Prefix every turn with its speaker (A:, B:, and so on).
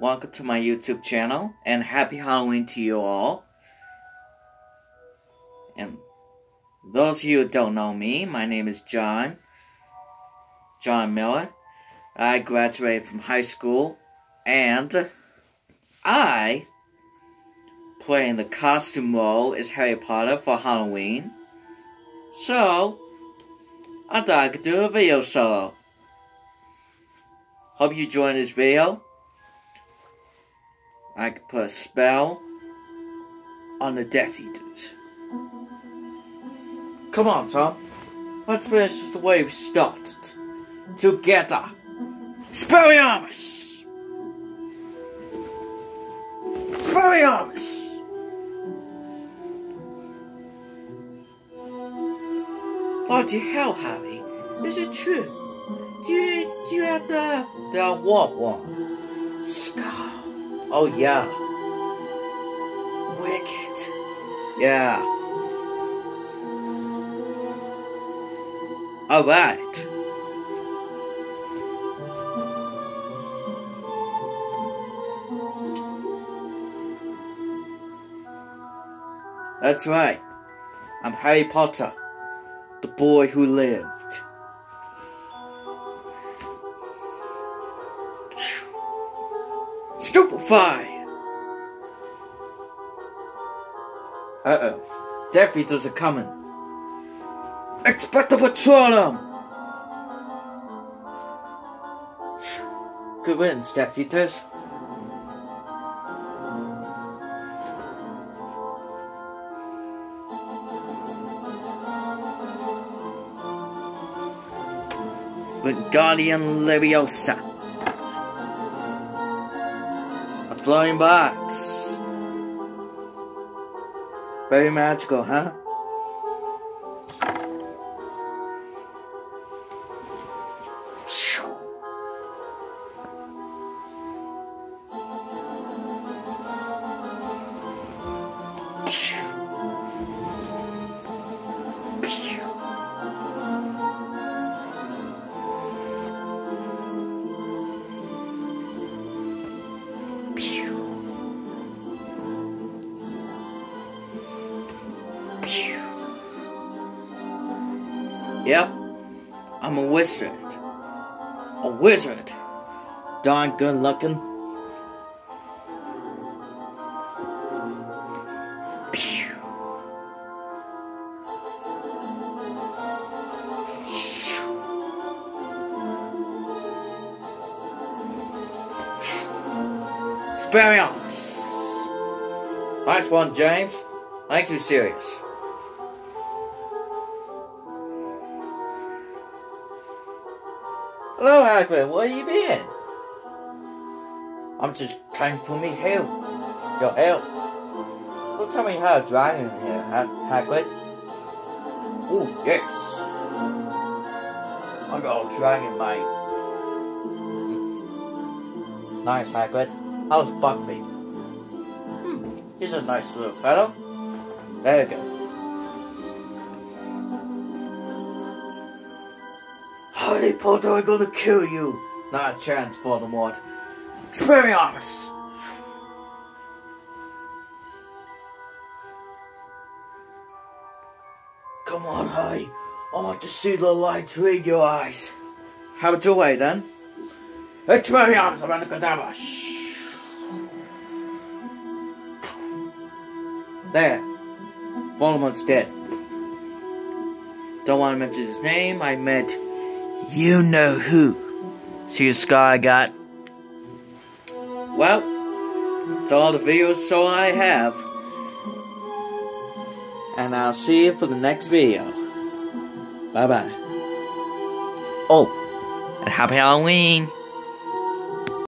A: Welcome to my YouTube channel, and happy Halloween to you all. And those of you who don't know me, my name is John. John Miller. I graduated from high school, and I play in the costume role as Harry Potter for Halloween. So, I thought I could do a video solo. Hope you join this video. I could put a spell on the Death Eaters. Come on, Tom. Let's finish the way we started. Together. Expelliarmus! Expelliarmus! Bloody hell, Harry. Is it true? Do you, do you have the, the what one? Scar. Oh, yeah. Wicked. Yeah. Alright. That's right. I'm Harry Potter, the boy who lived. Stupefy! Uh oh. Death Eaters are coming. Expecto Patronum Good riddance, Death Eaters. Wingardium Leviosa. Flying box. Very magical, huh? Yep, I'm a wizard. A wizard. Darn good looking. Experience. Nice one, James. Thank you, Sirius. Hello, Hagrid. Where you been? I'm just trying for me help. Your help. Don't tell me how to drive in here, Hagrid. Oh, yes. I got a dragon, mate. Nice, Hagrid. How's Buckbeak? Hmm, he's a nice little fellow. There you go. Harry Potter, I'm gonna kill you! Not a chance, Voldemort. Expelliarmus! Come on, Harry. I want to see the light read your eyes. Have it your way, then. Expelliarmus, Abracadabra! There. Voldemort's dead. Don't want to mention his name, I meant you know who. See the scar I got? Well, it's all the videos so I have. And I'll see you for the next video. Bye bye. Oh, and happy Halloween!